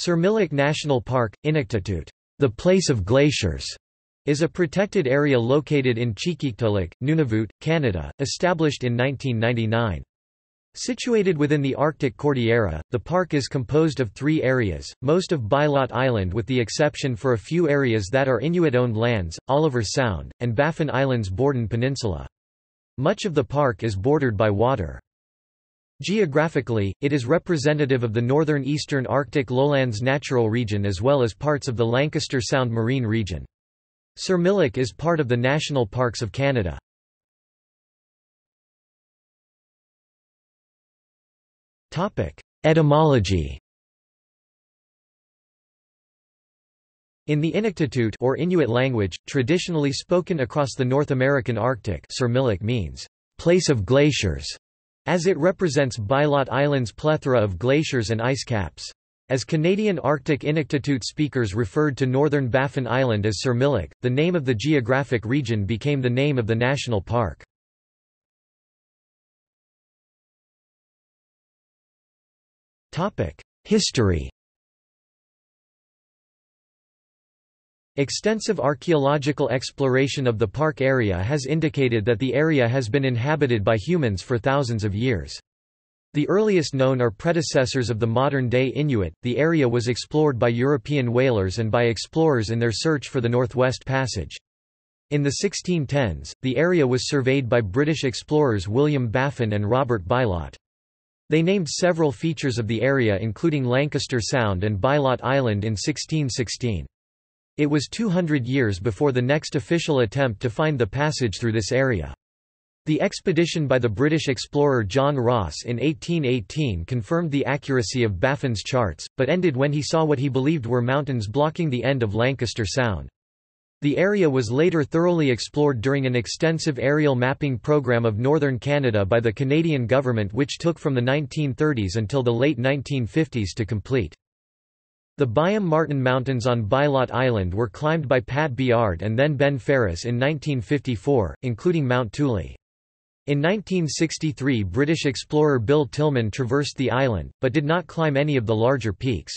Sirmilik National Park, Inuktitut, the place of glaciers, is a protected area located in Qikiqtaaluk, Nunavut, Canada, established in 1999. Situated within the Arctic Cordillera, the park is composed of three areas, most of Bylot Island with the exception for a few areas that are Inuit-owned lands, Oliver Sound, and Baffin Island's Borden Peninsula. Much of the park is bordered by water. Geographically, it is representative of the northern eastern Arctic lowlands natural region as well as parts of the Lancaster Sound marine region. Sirmilik is part of the National Parks of Canada. Etymology In the Inuktitut or Inuit language, traditionally spoken across the North American Arctic Sirmilik means, place of glaciers, as it represents Bylot Island's plethora of glaciers and ice caps. As Canadian Arctic Inuktitut speakers referred to northern Baffin Island as Sirmilik, the name of the geographic region became the name of the national park. History Extensive archaeological exploration of the park area has indicated that the area has been inhabited by humans for thousands of years. The earliest known are predecessors of the modern-day Inuit. The area was explored by European whalers and by explorers in their search for the Northwest Passage. In the 1610s, the area was surveyed by British explorers William Baffin and Robert Bylot. They named several features of the area including Lancaster Sound and Bylot Island in 1616. It was 200 years before the next official attempt to find the passage through this area. The expedition by the British explorer John Ross in 1818 confirmed the accuracy of Baffin's charts, but ended when he saw what he believed were mountains blocking the end of Lancaster Sound. The area was later thoroughly explored during an extensive aerial mapping program of northern Canada by the Canadian government which took from the 1930s until the late 1950s to complete. The Byam Martin Mountains on Bylot Island were climbed by Pat Baird and then Ben Ferris in 1954, including Mount Thule. In 1963 British explorer Bill Tilman traversed the island, but did not climb any of the larger peaks.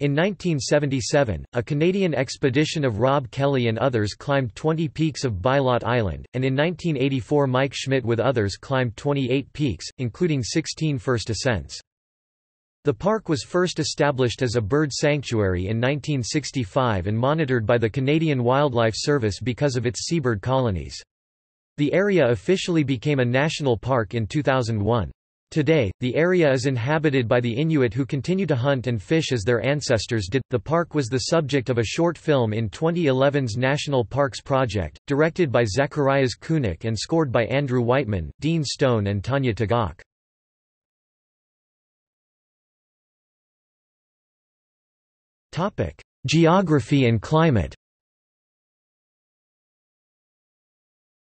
In 1977, a Canadian expedition of Rob Kelly and others climbed 20 peaks of Bylot Island, and in 1984 Mike Schmidt with others climbed 28 peaks, including 16 first ascents. The park was first established as a bird sanctuary in 1965 and monitored by the Canadian Wildlife Service because of its seabird colonies. The area officially became a national park in 2001. Today, the area is inhabited by the Inuit who continue to hunt and fish as their ancestors did. The park was the subject of a short film in 2011's National Parks Project, directed by Zacharias Kunuk and scored by Andrew Whiteman, Dean Stone, and Tanya Tagaq. Topic: Geography and climate.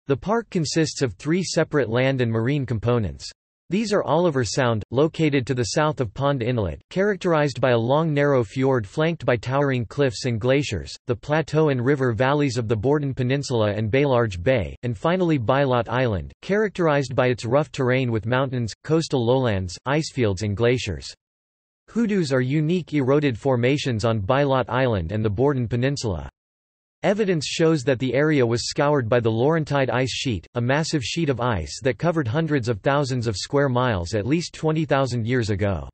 The park consists of three separate land and marine components. These are Oliver Sound, located to the south of Pond Inlet, characterized by a long narrow fjord flanked by towering cliffs and glaciers, the plateau and river valleys of the Borden Peninsula and Baillarge Bay, and finally Bylot Island, characterized by its rough terrain with mountains, coastal lowlands, icefields and glaciers. Hoodoos are unique eroded formations on Bylot Island and the Borden Peninsula. Evidence shows that the area was scoured by the Laurentide ice sheet, a massive sheet of ice that covered hundreds of thousands of square miles at least 20,000 years ago.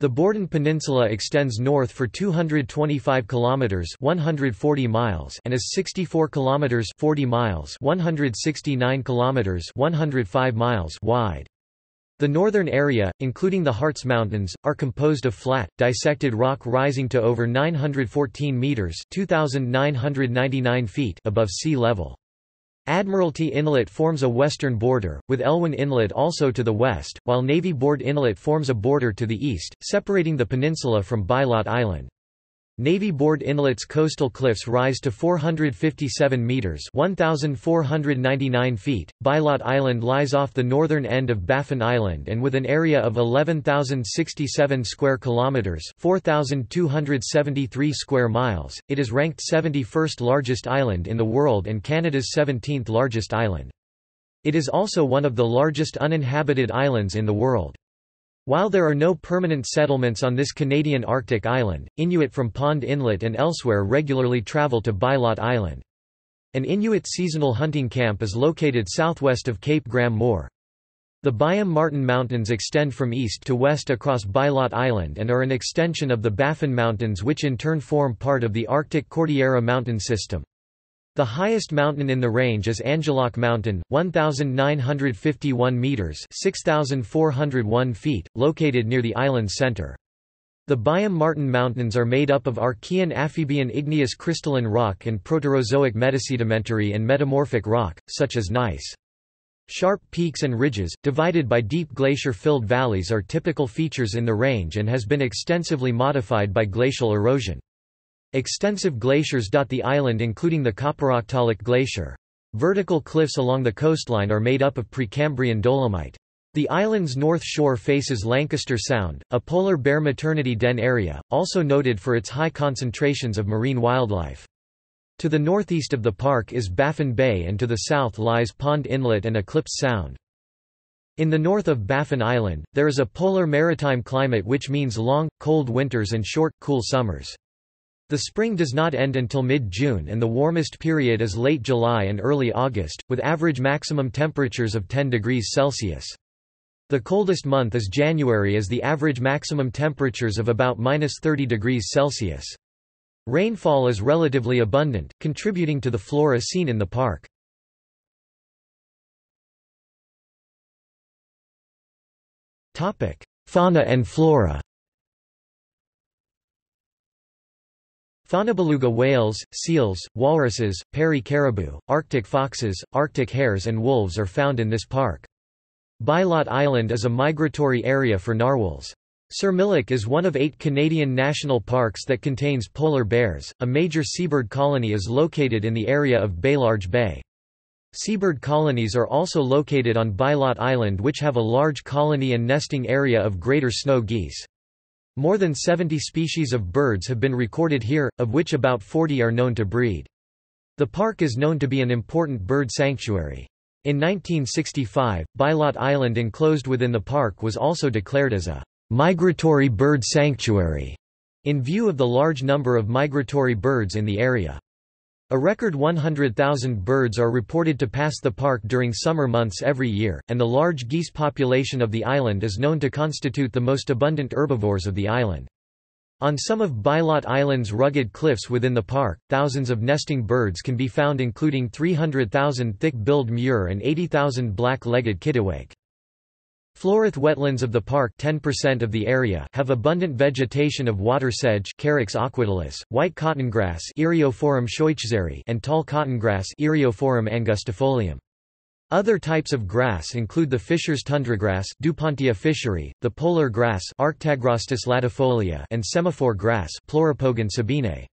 The Borden Peninsula extends north for 225 kilometers (140 miles) and is 64 kilometers (40 miles) (169 kilometers) (105 miles) wide. The northern area, including the Harz Mountains, are composed of flat, dissected rock rising to over 914 metres 2,999 feet above sea level. Admiralty Inlet forms a western border, with Elwyn Inlet also to the west, while Navy Board Inlet forms a border to the east, separating the peninsula from Bylot Island. Navy Board Inlet's coastal cliffs rise to 457 meters (1499 feet). Bylot Island lies off the northern end of Baffin Island and with an area of 11,067 square kilometers (4,273 square miles), it is ranked 71st largest island in the world and Canada's 17th largest island. It is also one of the largest uninhabited islands in the world. While there are no permanent settlements on this Canadian Arctic island, Inuit from Pond Inlet and elsewhere regularly travel to Bylot Island. An Inuit seasonal hunting camp is located southwest of Cape Graham Moore. The Byam Martin Mountains extend from east to west across Bylot Island and are an extension of the Baffin Mountains which in turn form part of the Arctic Cordillera mountain system. The highest mountain in the range is Angilaaq Mountain, 1,951 metres 6,401 feet, located near the island's centre. The Byam Martin Mountains are made up of Archean amphibian igneous crystalline rock and Proterozoic metasedimentary and metamorphic rock, such as gneiss. Sharp peaks and ridges, divided by deep glacier-filled valleys are typical features in the range and has been extensively modified by glacial erosion. Extensive glaciers dot the island including the Koparoktalik Glacier. Vertical cliffs along the coastline are made up of Precambrian dolomite. The island's north shore faces Lancaster Sound, a polar bear maternity den area, also noted for its high concentrations of marine wildlife. To the northeast of the park is Baffin Bay and to the south lies Pond Inlet and Eclipse Sound. In the north of Baffin Island, there is a polar maritime climate which means long, cold winters and short, cool summers. The spring does not end until mid-June and the warmest period is late July and early August, with average maximum temperatures of 10 degrees Celsius. The coldest month is January as the average maximum temperatures of about minus 30 degrees Celsius. Rainfall is relatively abundant, contributing to the flora seen in the park. Fauna and flora Faunabeluga whales, seals, walruses, Peary caribou, Arctic foxes, Arctic hares and wolves are found in this park. Bylot Island is a migratory area for narwhals. Sirmilik is one of eight Canadian national parks that contains polar bears. A major seabird colony is located in the area of Baillarge Bay. Seabird colonies are also located on Bylot Island which have a large colony and nesting area of greater snow geese. More than 70 species of birds have been recorded here, of which about 40 are known to breed. The park is known to be an important bird sanctuary. In 1965, Bylot Island enclosed within the park was also declared as a migratory bird sanctuary, in view of the large number of migratory birds in the area. A record 100,000 birds are reported to pass the park during summer months every year, and the large geese population of the island is known to constitute the most abundant herbivores of the island. On some of Bylot Island's rugged cliffs within the park, thousands of nesting birds can be found including 300,000 thick-billed murre and 80,000 black-legged kittiwake. Florith wetlands of the park 10% of the area have abundant vegetation of water sedge Carex aquatilis, white cottongrass Eriophorum scheuchzeri and tall cottongrass Eriophorum angustifolium. Other types of grass include the Fisher's tundragrass Dupontia fisheri, the polar grass Arctagrostis latifolia and semaphore grass Pleuropogon sabinae.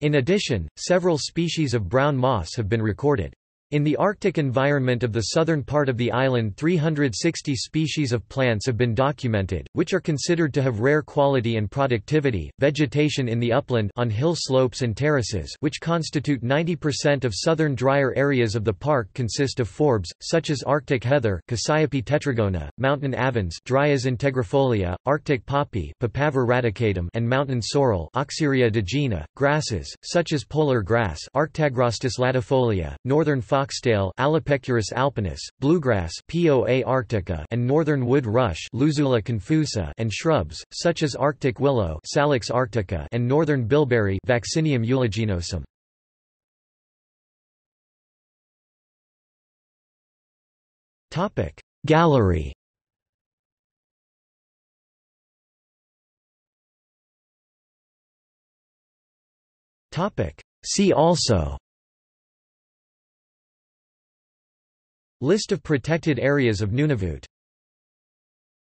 In addition, several species of brown moss have been recorded. In the Arctic environment of the southern part of the island 360 species of plants have been documented, which are considered to have rare quality and productivity. Vegetation in the upland on hill slopes and terraces which constitute 90% of southern drier areas of the park consist of forbs, such as Arctic heather Cassiope tetragona, mountain avens Dryas integrifolia, Arctic poppy Papaver radicatum and mountain sorrel Oxyria digyna, grasses, such as polar grass Arctagrostis latifolia, northern foxtail Alopecurus alpinus, bluegrass Poa arctica and northern wood rush Luzula confusa and shrubs, such as Arctic willow Salix arctica and northern bilberry Vaccinium uliginosum. Gallery See also List of protected areas of Nunavut